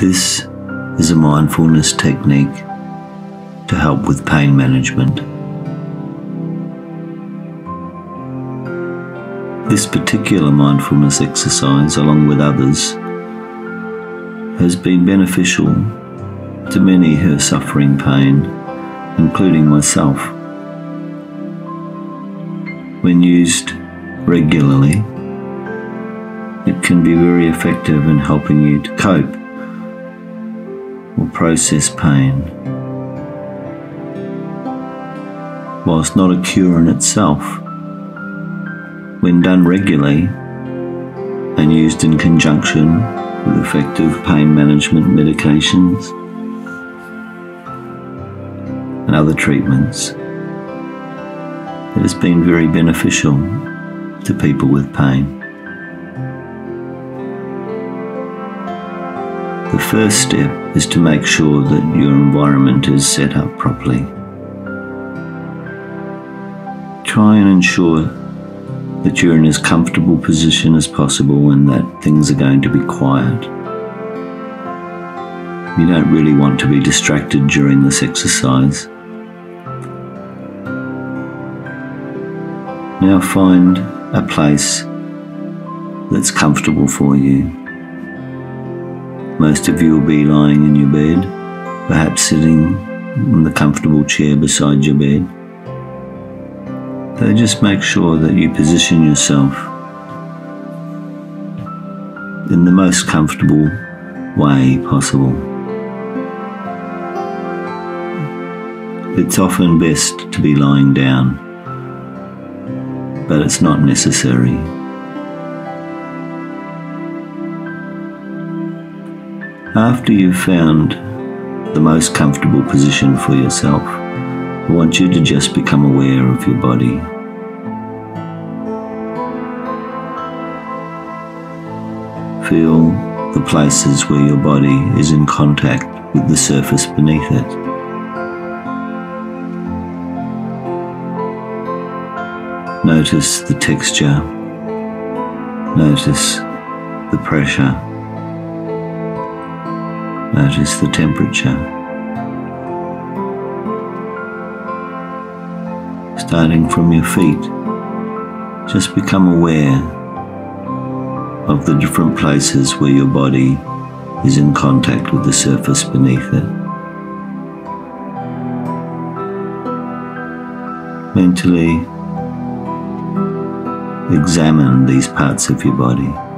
This is a mindfulness technique to help with pain management. This particular mindfulness exercise, along with others, has been beneficial to many who are suffering pain, including myself. When used regularly, it can be very effective in helping you to cope or process pain. Whilst not a cure in itself, when done regularly and used in conjunction with effective pain management medications and other treatments, it has been very beneficial to people with pain. First step is to make sure that your environment is set up properly. Try and ensure that you're in as comfortable position as possible and that things are going to be quiet. You don't really want to be distracted during this exercise. Now find a place that's comfortable for you. Most of you will be lying in your bed, perhaps sitting in the comfortable chair beside your bed. So just make sure that you position yourself in the most comfortable way possible. It's often best to be lying down, but it's not necessary. After you've found the most comfortable position for yourself, I want you to just become aware of your body. Feel the places where your body is in contact with the surface beneath it. Notice the texture. Notice the pressure. Notice the temperature. starting from your feet. Just become aware of the different places where your body is in contact with the surface beneath it. Mentally examine these parts of your body.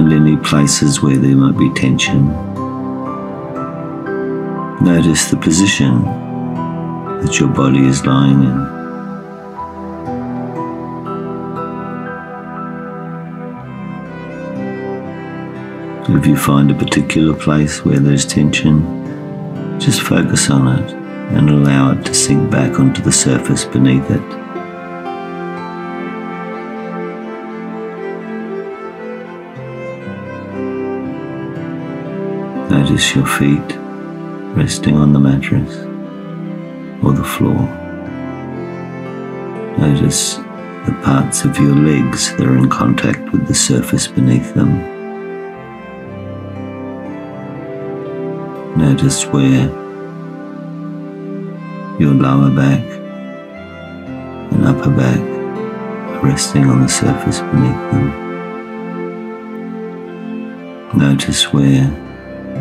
Any places where there might be tension. Notice the position that your body is lying in. If you find a particular place where there's tension, just focus on it and allow it to sink back onto the surface beneath it. Notice your feet resting on the mattress or the floor. Notice the parts of your legs that are in contact with the surface beneath them. Notice where your lower back and upper back are resting on the surface beneath them. Notice where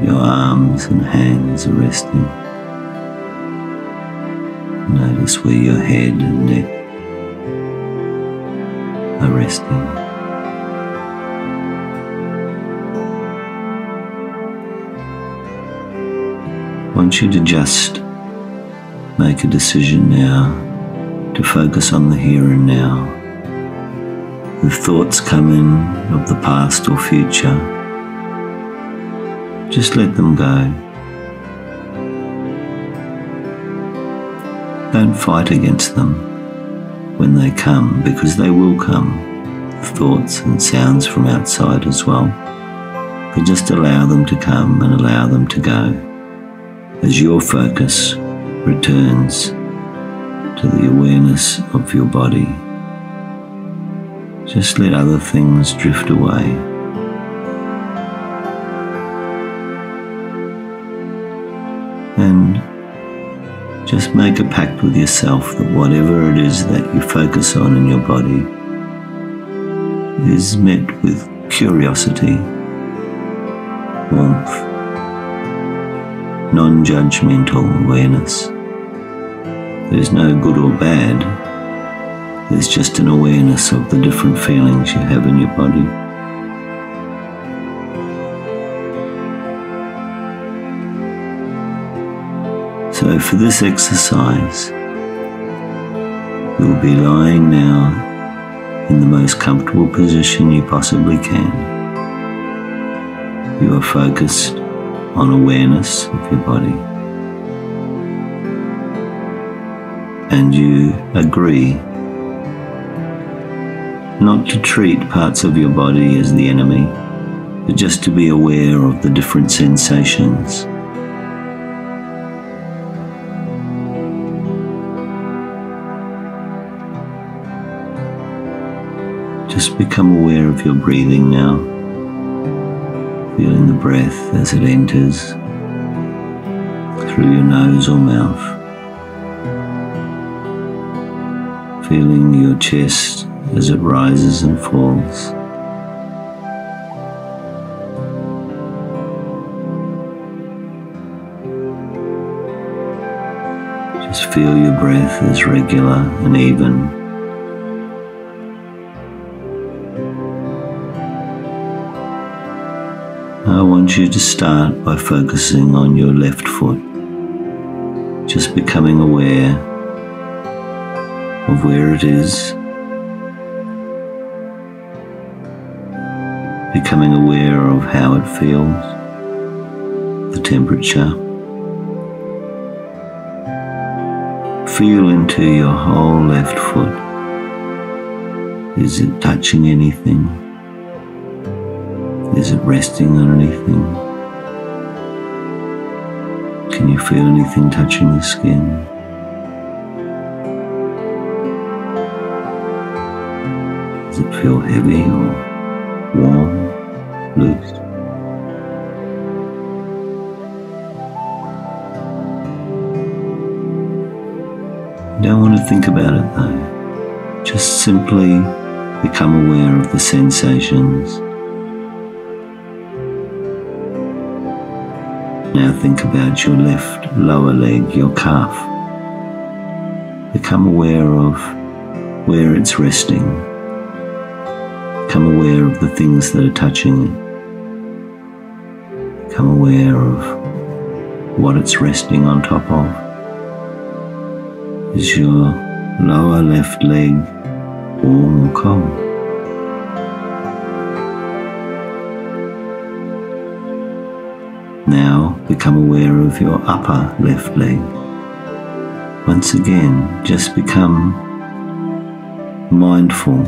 your arms and hands are resting. Notice where your head and neck are resting. Want you to just make a decision now to focus on the here and now. If thoughts come in of the past or future, just let them go. Don't fight against them when they come, because they will come. Thoughts and sounds from outside as well. But just allow them to come and allow them to go as your focus returns to the awareness of your body. Just let other things drift away. Just make a pact with yourself that whatever it is that you focus on in your body is met with curiosity, warmth, non judgmental awareness. There's no good or bad, there's just an awareness of the different feelings you have in your body. For this exercise, you'll be lying now in the most comfortable position you possibly can. You are focused on awareness of your body. And you agree not to treat parts of your body as the enemy, but just to be aware of the different sensations Just become aware of your breathing now, feeling the breath as it enters through your nose or mouth, feeling your chest as it rises and falls. Just feel your breath as regular and even. I want you to start by focusing on your left foot, just becoming aware of where it is, becoming aware of how it feels, the temperature. Feel into your whole left foot. Is it touching anything? Is it resting on anything? Can you feel anything touching the skin? Does it feel heavy or warm, loose? Don't want to think about it though. Just simply become aware of the sensations Now think about your left lower leg, your calf. Become aware of where it's resting. Become aware of the things that are touching it. Become aware of what it's resting on top of. Is your lower left leg warm or cold? Become aware of your upper left leg. Once again, just become mindful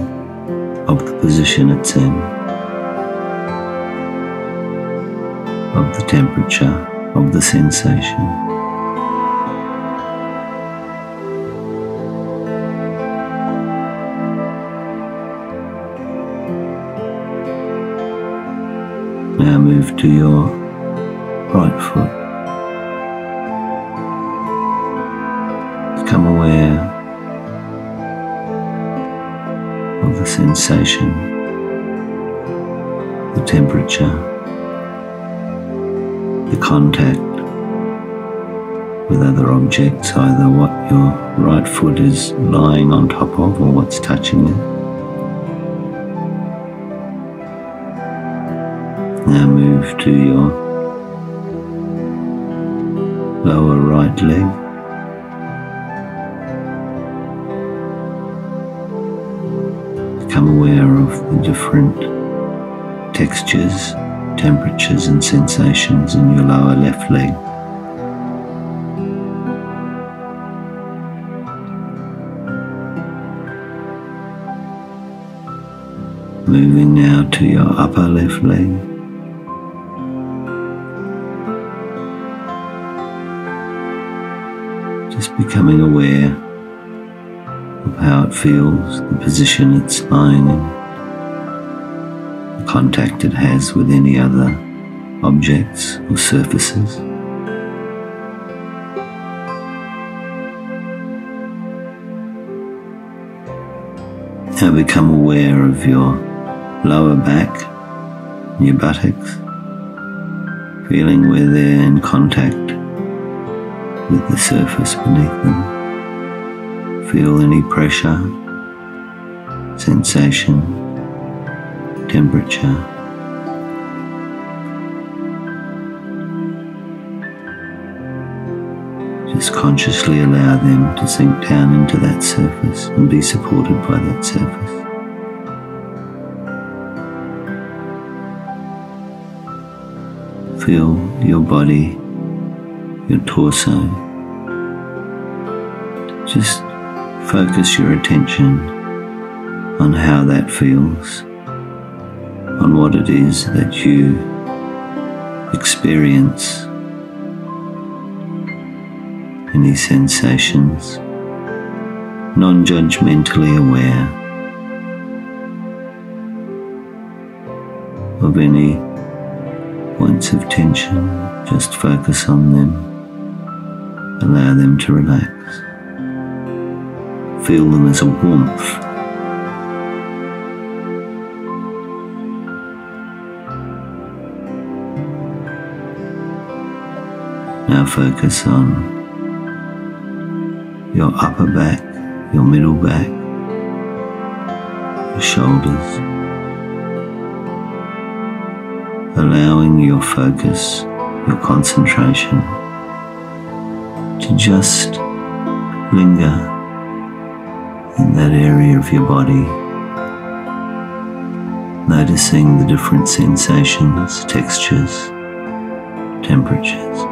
of the position it's in, of the temperature, of the sensation. Now move to your right foot. Sensation, the temperature, the contact with other objects, either what your right foot is lying on top of or what's touching it. Now move to your lower right leg. The different textures, temperatures, and sensations in your lower left leg. Moving now to your upper left leg. just becoming aware of how it feels, the position it's lying in, contact it has with any other objects or surfaces. Now become aware of your lower back, your buttocks, feeling where they're in contact with the surface beneath them. Feel any pressure, sensation, temperature. Just consciously allow them to sink down into that surface and be supported by that surface. Feel your body, your torso. Just focus your attention on how that feels, on what it is that you experience any sensations, non judgmentally aware of any points of tension, just focus on them, allow them to relax. Feel them as a warmth. Now focus on your upper back, your middle back, your shoulders, allowing your focus, your concentration to just linger in that area of your body, noticing the different sensations, textures, temperatures.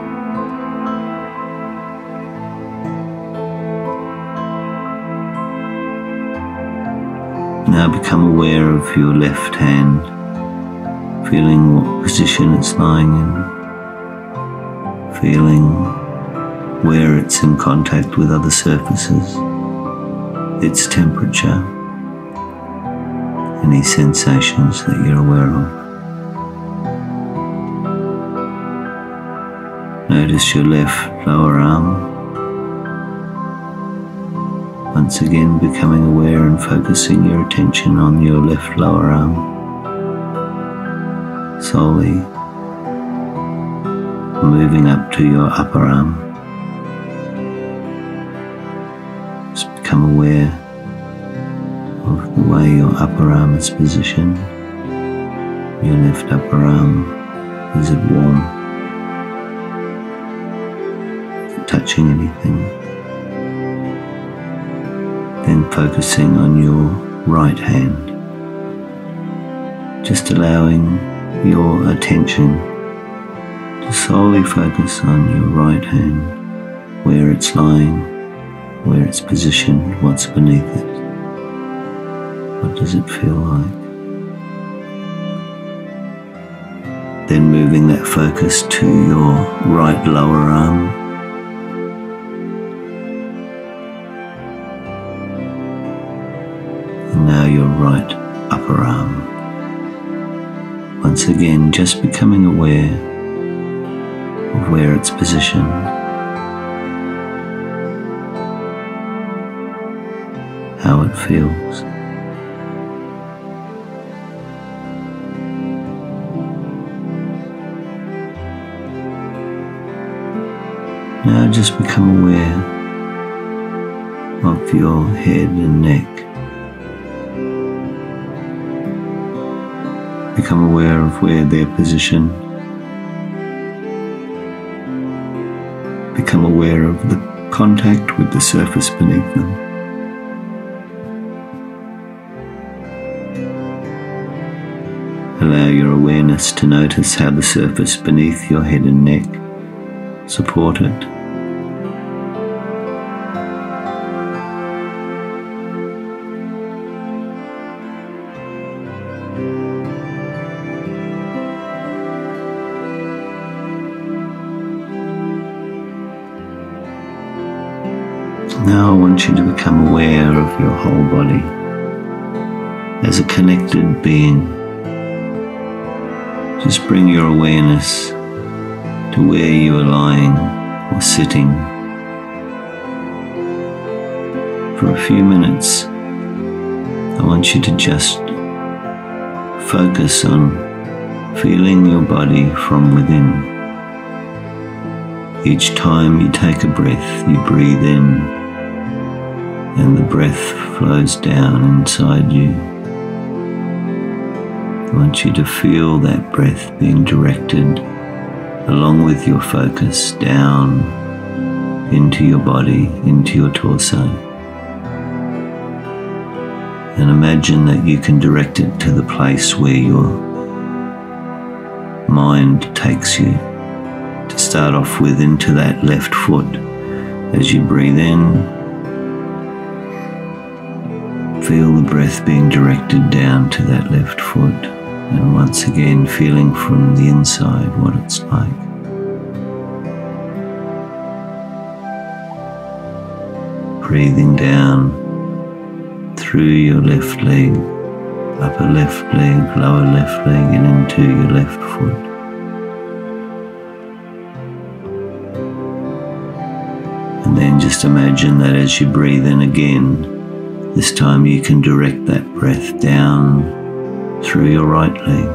Now become aware of your left hand, feeling what position it's lying in, feeling where it's in contact with other surfaces, its temperature, any sensations that you're aware of. Notice your left lower arm once again becoming aware and focusing your attention on your left lower arm. Slowly moving up to your upper arm. Just become aware of the way your upper arm is positioned. Your left upper arm, is it warm? Touching anything? Focusing on your right hand, just allowing your attention to solely focus on your right hand, where it's lying, where it's positioned, what's beneath it. What does it feel like? Then moving that focus to your right lower arm now your right upper arm. Once again, just becoming aware of where it's positioned. How it feels. Now just become aware of your head and neck. Become aware of where their position. Become aware of the contact with the surface beneath them. Allow your awareness to notice how the surface beneath your head and neck support it. Your whole body as a connected being. Just bring your awareness to where you are lying or sitting. For a few minutes, I want you to just focus on feeling your body from within. Each time you take a breath, you breathe in, and the breath flows down inside you. I want you to feel that breath being directed along with your focus down into your body, into your torso. And imagine that you can direct it to the place where your mind takes you. To start off with, into that left foot. As you breathe in, feel the breath being directed down to that left foot. And once again, feeling from the inside what it's like. Breathing down through your left leg, upper left leg, lower left leg, and into your left foot. And then just imagine that as you breathe in again, this time you can direct that breath down through your right leg,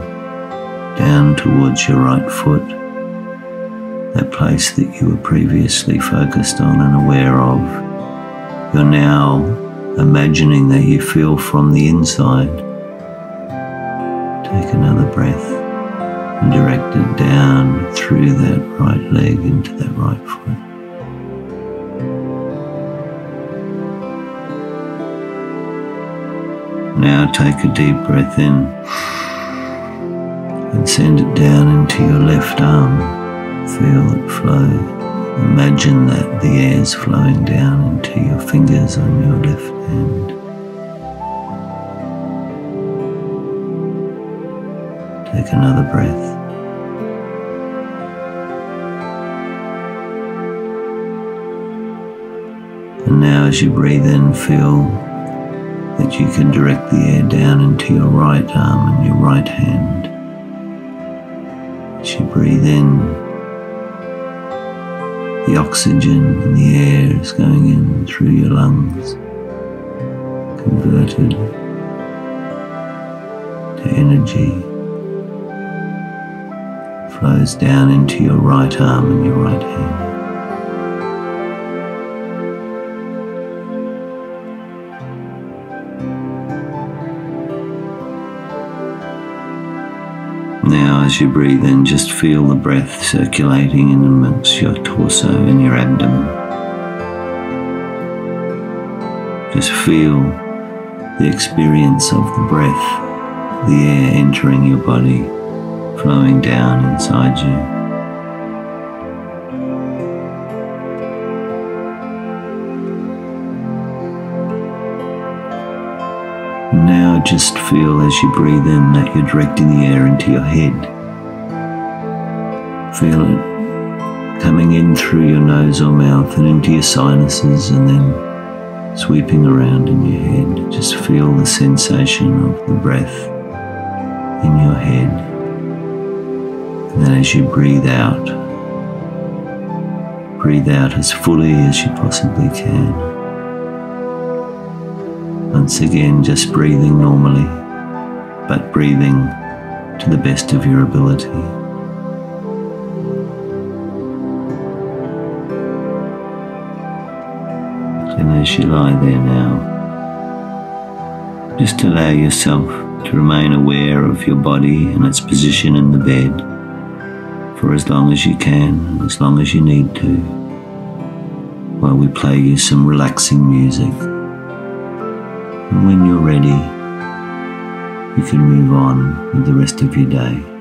down towards your right foot, that place that you were previously focused on and aware of. You're now imagining that you feel from the inside. Take another breath and direct it down through that right leg into that right foot. Now take a deep breath in and send it down into your left arm. Feel it flow Imagine that the air is flowing down into your fingers on your left hand. Take another breath. And now, as you breathe in, feel that you can direct the air down into your right arm and your right hand. As you breathe in, the oxygen in the air is going in through your lungs, converted to energy, flows down into your right arm and your right hand. As you breathe in, just feel the breath circulating in amongst your torso and your abdomen. Just feel the experience of the breath, the air entering your body, flowing down inside you. Now just feel as you breathe in that you're directing the air into your head. Feel it coming in through your nose or mouth and into your sinuses and then sweeping around in your head. Just feel the sensation of the breath in your head. And then as you breathe out, breathe out as fully as you possibly can. Once again, just breathing normally, but breathing to the best of your ability. And as you lie there now, just allow yourself to remain aware of your body and its position in the bed for as long as you can, as long as you need to, while we play you some relaxing music. And when you're ready, you can move on with the rest of your day.